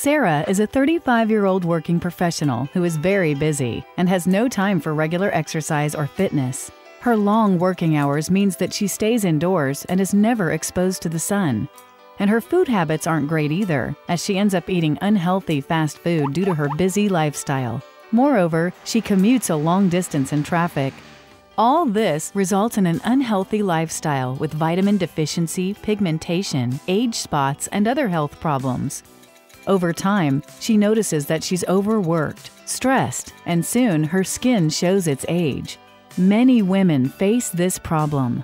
Sarah is a 35 year old working professional who is very busy and has no time for regular exercise or fitness. Her long working hours means that she stays indoors and is never exposed to the sun. And her food habits aren't great either, as she ends up eating unhealthy fast food due to her busy lifestyle. Moreover, she commutes a long distance in traffic. All this results in an unhealthy lifestyle with vitamin deficiency, pigmentation, age spots, and other health problems. Over time, she notices that she's overworked, stressed, and soon her skin shows its age. Many women face this problem.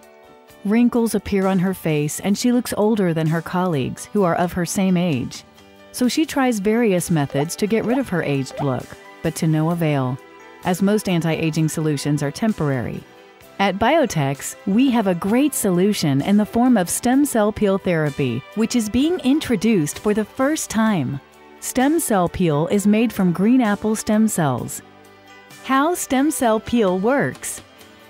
Wrinkles appear on her face, and she looks older than her colleagues who are of her same age. So she tries various methods to get rid of her aged look, but to no avail, as most anti aging solutions are temporary. At Biotex, we have a great solution in the form of stem cell peel therapy, which is being introduced for the first time. Stem cell peel is made from green apple stem cells. How stem cell peel works.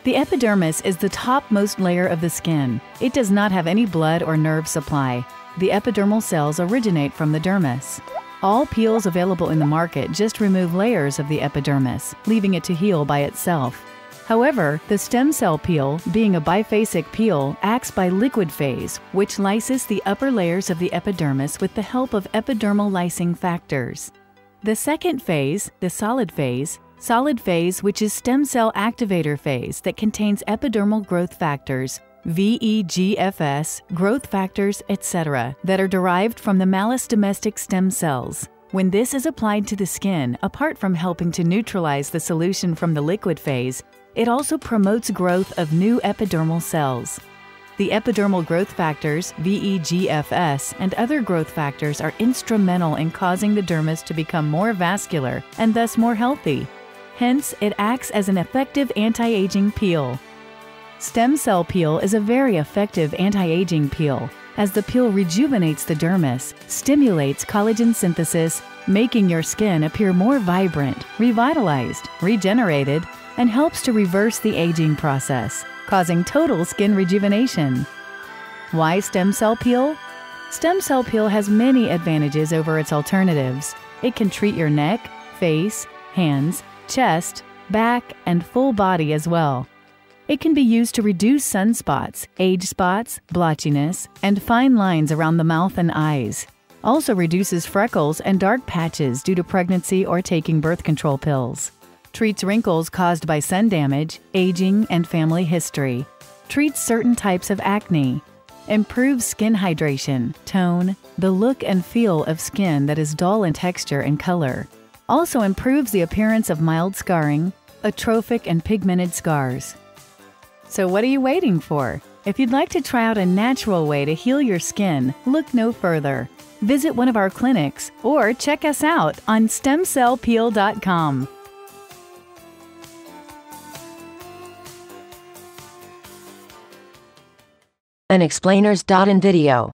The epidermis is the topmost layer of the skin. It does not have any blood or nerve supply. The epidermal cells originate from the dermis. All peels available in the market just remove layers of the epidermis, leaving it to heal by itself. However, the stem cell peel, being a biphasic peel, acts by liquid phase, which lyses the upper layers of the epidermis with the help of epidermal lysing factors. The second phase, the solid phase, solid phase, which is stem cell activator phase that contains epidermal growth factors, VEGFS, growth factors, etc., that are derived from the Malus domestica stem cells. When this is applied to the skin, apart from helping to neutralize the solution from the liquid phase, it also promotes growth of new epidermal cells. The epidermal growth factors, VEGFS, and other growth factors are instrumental in causing the dermis to become more vascular and thus more healthy. Hence, it acts as an effective anti aging peel. Stem cell peel is a very effective anti aging peel, as the peel rejuvenates the dermis, stimulates collagen synthesis, making your skin appear more vibrant, revitalized, regenerated, and helps to reverse the aging process, causing total skin rejuvenation. Why stem cell peel? Stem cell peel has many advantages over its alternatives. It can treat your neck, face, hands, chest, back, and full body as well. It can be used to reduce sunspots, age spots, blotchiness, and fine lines around the mouth and eyes. Also reduces freckles and dark patches due to pregnancy or taking birth control pills treats wrinkles caused by sun damage, aging, and family history, treats certain types of acne, improves skin hydration, tone, the look and feel of skin that is dull in texture and color, also improves the appearance of mild scarring, atrophic and pigmented scars. So, what are you waiting for? If you'd like to try out a natural way to heal your skin, look no further. Visit one of our clinics or check us out on stemcellpeel.com. an Explainers.in video.